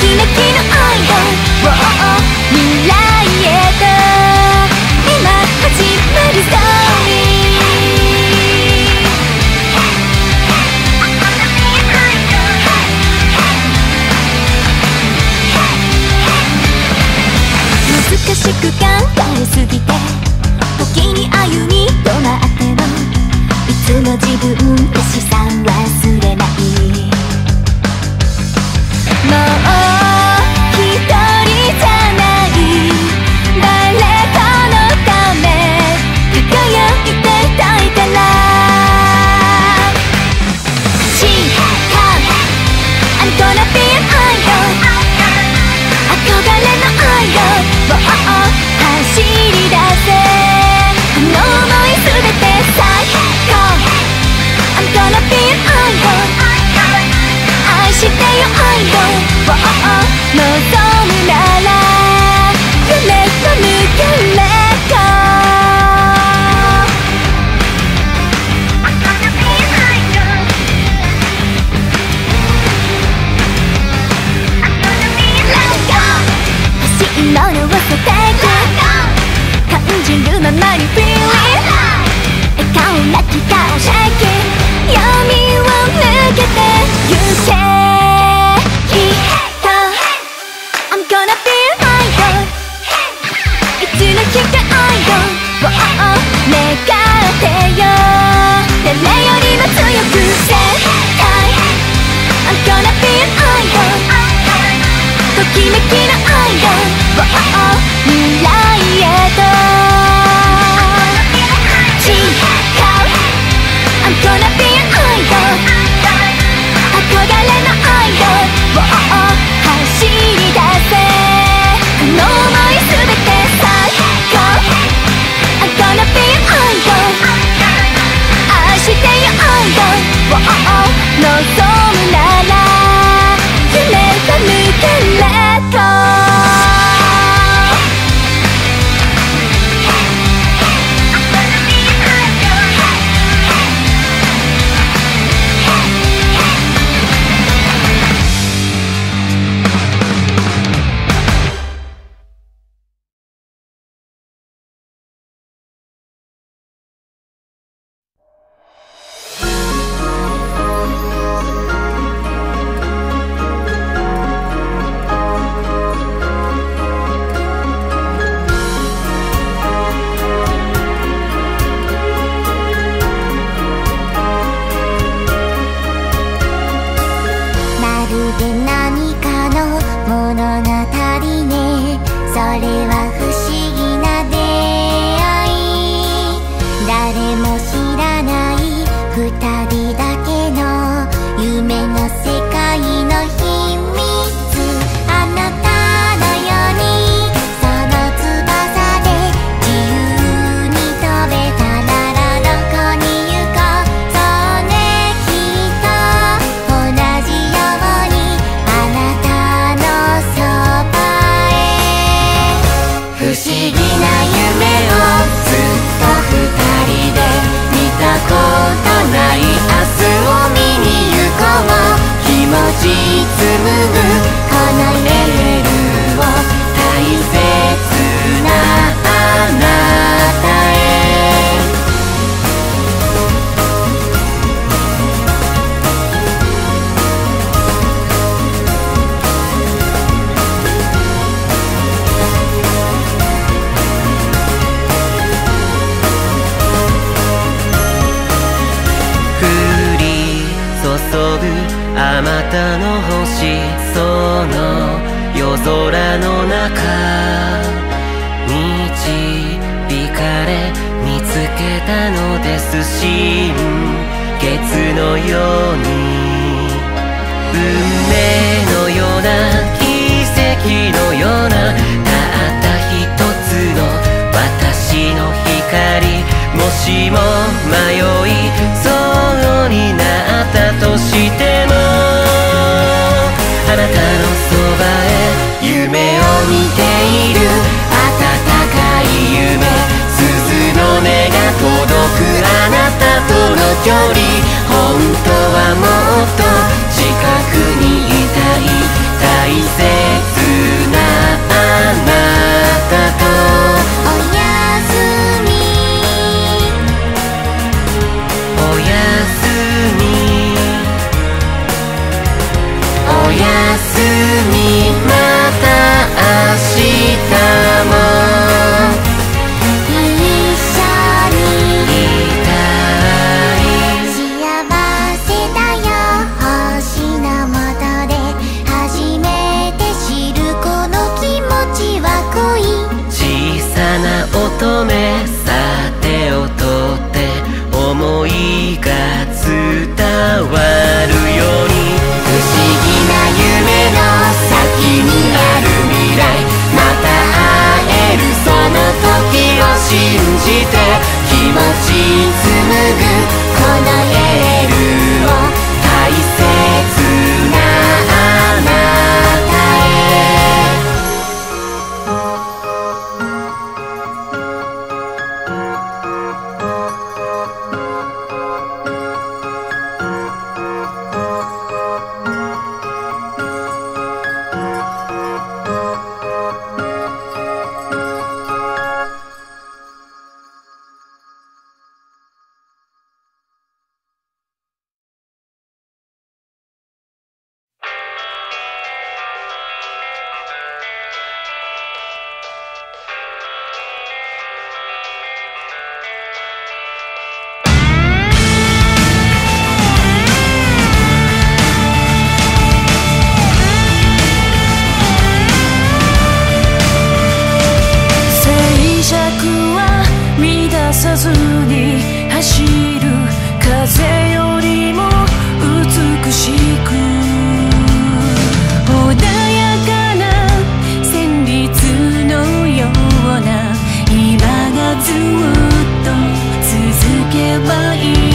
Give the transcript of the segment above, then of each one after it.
キメキの愛だ沈む叶えの夜空の中導かれ見つけたのです新月のように運命のような奇跡のようなたった一つの私の光もしも見ている。暖かい夢。鈴の音が届くあなたとの距離。本当はもっと近くにいたい。大切。ずっと続けばいい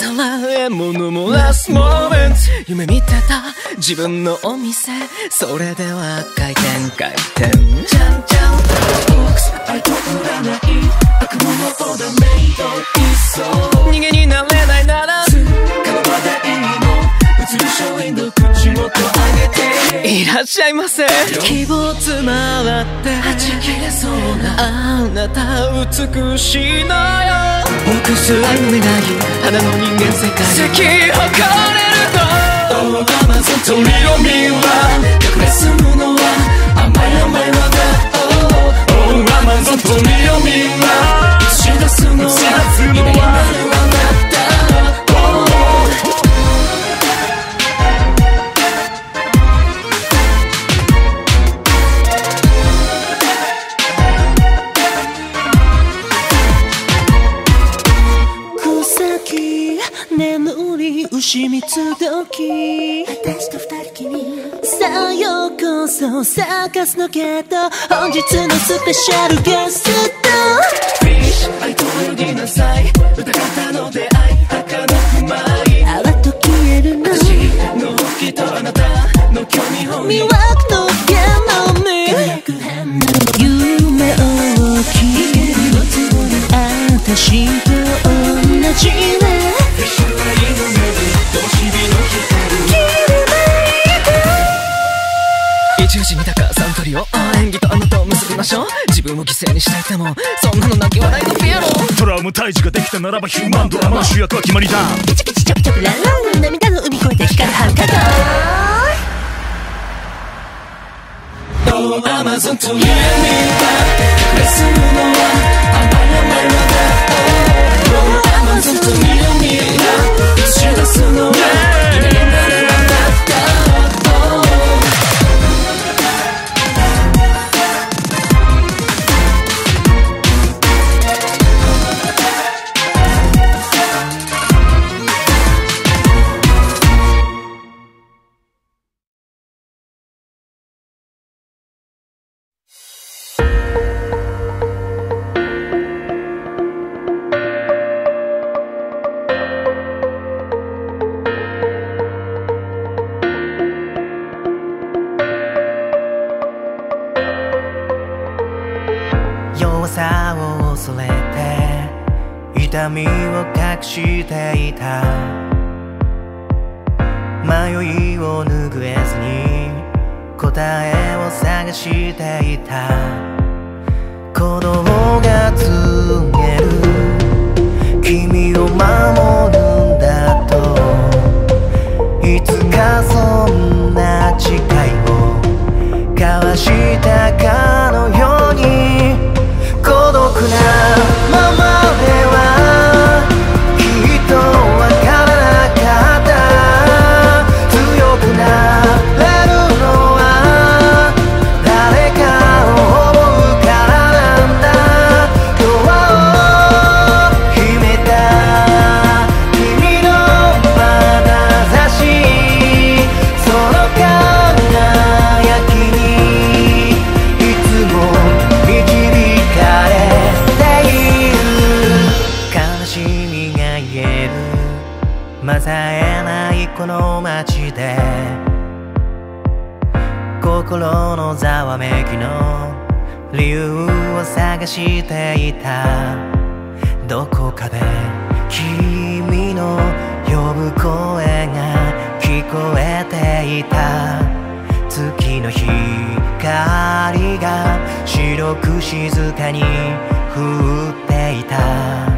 ト狙ったら獲物もラストモーメント夢見てた自分のお店。それでは回転回転じゃんじゃんボックス愛と占い悪夢のオーダーメイド。いっそ逃げになれないなら。顔までいいの。映るショーインド。口元上げて。いらっしゃいませ。希望詰まってはち切れそうなあなた美しいのよ。僕すらの願い花の人間世界。咲き誇れると。Oh アマゾン鳥を見は隠れ住むのは甘い甘いわだ。Oh アマゾン鳥を見は映し出すのは夢になるわようサーカスのゲート本日のスペシャルゲストフィッシュ愛と泳ぎなさい疑ったの出会い儚く舞い泡と消えるの私の本気とあなたの興味本魅惑のゲノミ夢を聞いて私と同じねしょ？う自分を犠牲にしたいてもそんなの泣き笑いのピエロトラウム退治ができたならばヒューマンドラマの主役は決まりだ。チチキチチョキチョキランラン涙の海越えて光るハンカだ Oh アマゾンと夢見たレスムのは甘い甘いわだ Oh アマゾンと夢見た映し出すのは答えを探していた。鼓動が告げる。君を守るんだと。いつかそんな誓いを。交わしたかのように。孤独な理由を探していた。どこかで君の呼ぶ声が聞こえていた。月の光が白く静かに降っていた。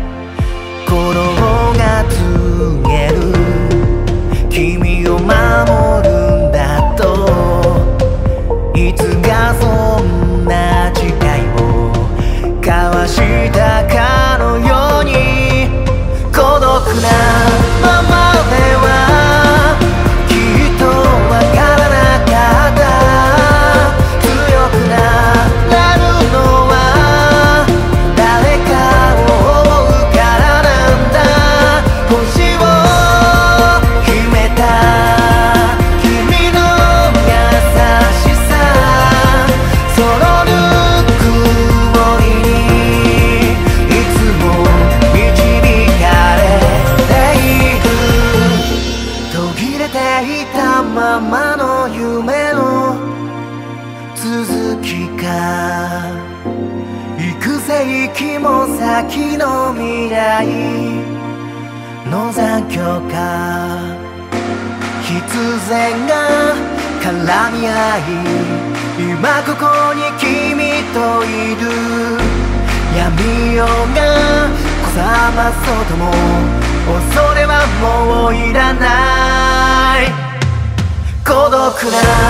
ない。孤独な